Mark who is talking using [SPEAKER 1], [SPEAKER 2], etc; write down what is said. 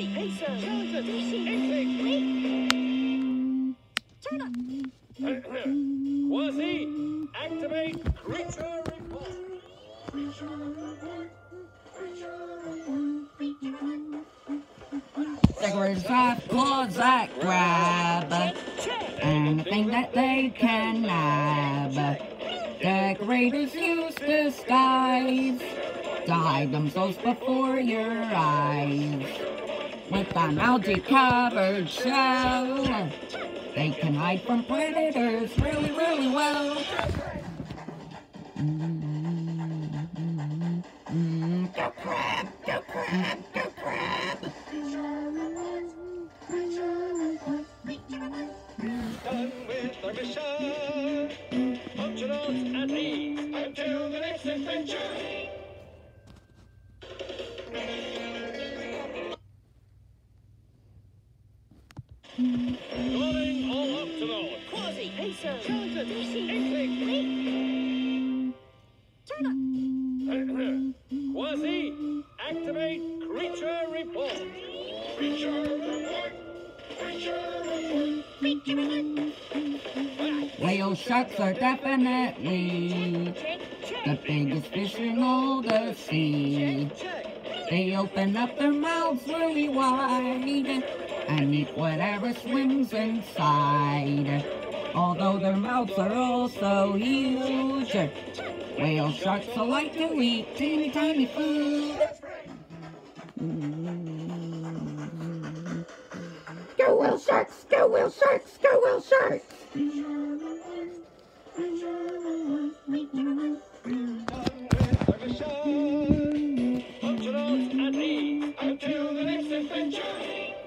[SPEAKER 1] Kwazii, Peso, Skeleton,
[SPEAKER 2] Daisy.
[SPEAKER 1] Insect,
[SPEAKER 2] Turtle.
[SPEAKER 3] Kwazii, activate creature report.
[SPEAKER 4] Decorators have claws that grab anything that they can nab. Decorators use disguise to hide themselves before your eyes. With an algae covered shell, they can hide from predators really, really well. Go crab, go crab.
[SPEAKER 3] Done with our mission. The next adventure. Calling all Octonauts.
[SPEAKER 1] Kwazii, Peso,
[SPEAKER 3] Skeleton,
[SPEAKER 2] Daisy.
[SPEAKER 3] Insect,
[SPEAKER 2] Turtle.
[SPEAKER 3] Kwazii, activate creature report. Creature report. Creature report.
[SPEAKER 4] Whale sharks are definitely the biggest fish in all the sea. They open up their mouths really wide and eat whatever swims inside. Although their mouths are also huge, whale sharks like to eat teeny tiny food. Go whale sharks! Go whale sharks! Go whale sharks!
[SPEAKER 3] Done with our mission.